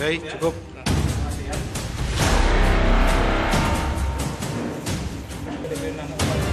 Okay, to go. Thank you.